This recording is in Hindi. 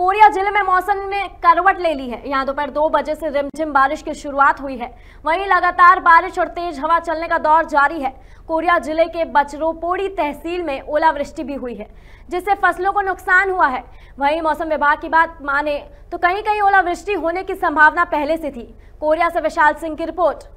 कोरिया ज़िले में मौसम ने करवट ले ली है। यहाँ दोपहर दो बजे से रिमझिम बारिश की शुरुआत हुई है। वहीं लगातार बारिश और तेज हवा चलने का दौर जारी है। कोरिया ज़िले के बचरोपोड़ी तहसील में ओलावृष्टि भी हुई है, जिससे फ़सलों को नुकसान हुआ है। वहीं मौसम विभाग की बात माने तो कहीं कहीं ओलावृष्टि होने की संभावना पहले से थी। कोरिया से विशाल सिंह की रिपोर्ट।